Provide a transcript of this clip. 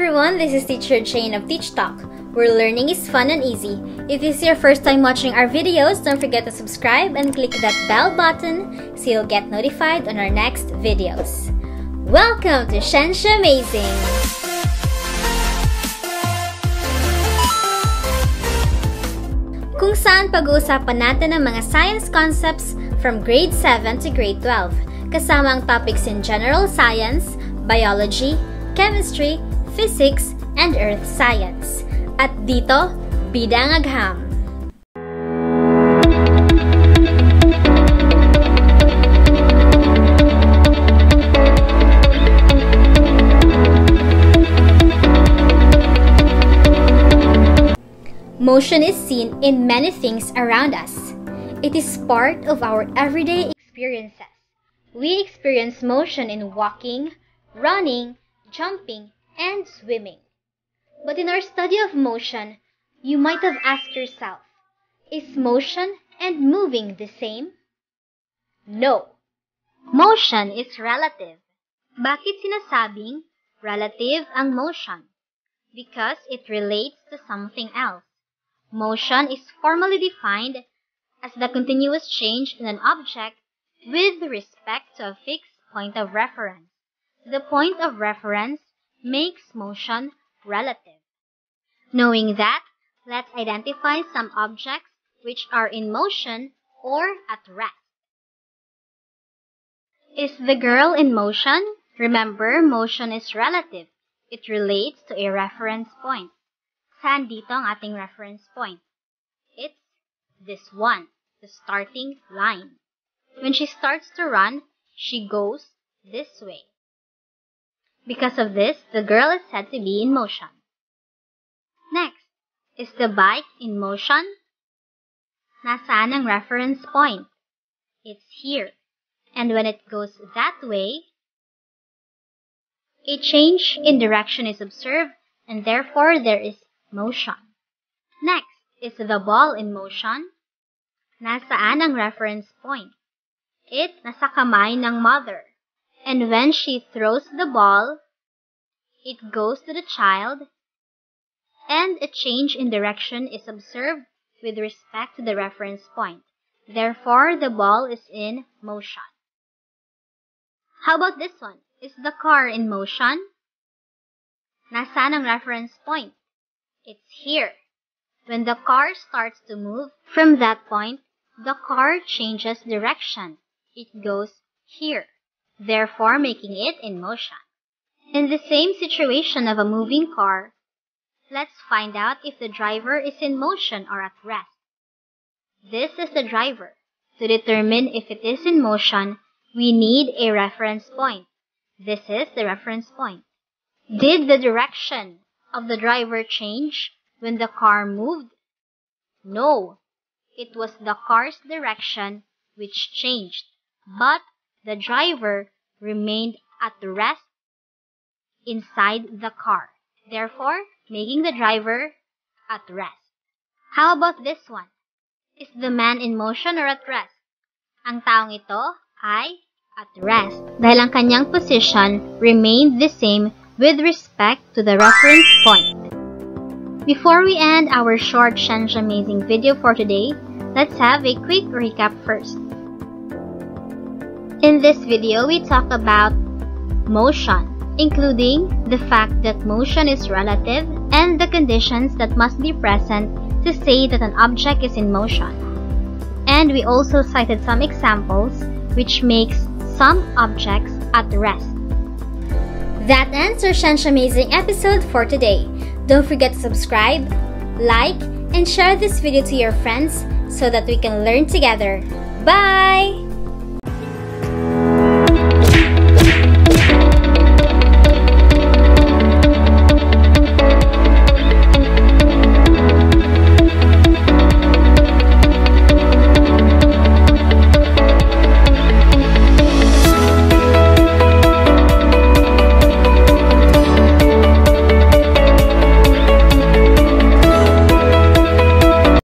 everyone, this is Teacher Jane of Teach Talk, where learning is fun and easy. If this is your first time watching our videos, don't forget to subscribe and click that bell button so you'll get notified on our next videos. Welcome to Shensha Amazing! Kung saan pag-uusapan natin ang mga science concepts from grade 7 to grade 12, kasama ang topics in general science, biology, chemistry, physics, and earth science. At dito, bidang agham. Motion is seen in many things around us. It is part of our everyday experiences. We experience motion in walking, running, jumping, and swimming. But in our study of motion, you might have asked yourself, is motion and moving the same? No. Motion is relative. Bakit sinasabing relative ang motion? Because it relates to something else. Motion is formally defined as the continuous change in an object with respect to a fixed point of reference. The point of reference makes motion relative. Knowing that, let's identify some objects which are in motion or at rest. Is the girl in motion? Remember, motion is relative. It relates to a reference point. Saan dito ang ating reference point? It's this one, the starting line. When she starts to run, she goes this way. Because of this, the girl is said to be in motion. Next, is the bike in motion? Nasaan ang reference point? It's here. And when it goes that way, a change in direction is observed and therefore there is motion. Next, is the ball in motion? Nasaan ang reference point? It nasa kamay ng mother. And when she throws the ball, it goes to the child, and a change in direction is observed with respect to the reference point. Therefore, the ball is in motion. How about this one? Is the car in motion? Nasaan ang reference point? It's here. When the car starts to move, from that point, the car changes direction. It goes here, therefore making it in motion. In the same situation of a moving car, let's find out if the driver is in motion or at rest. This is the driver. To determine if it is in motion, we need a reference point. This is the reference point. Did the direction of the driver change when the car moved? No, it was the car's direction which changed, but the driver remained at rest inside the car, therefore making the driver at rest. How about this one? Is the man in motion or at rest? Ang taong ito ay at rest dahil ang kanyang position remained the same with respect to the reference point. Before we end our short SiyensyAmazing video for today, let's have a quick recap first. In this video, we talk about motion, including the fact that motion is relative and the conditions that must be present to say that an object is in motion. And we also cited some examples which makes some objects at rest. That ends our SiyensyAmazing episode for today. Don't forget to subscribe, like, and share this video to your friends so that we can learn together. Bye!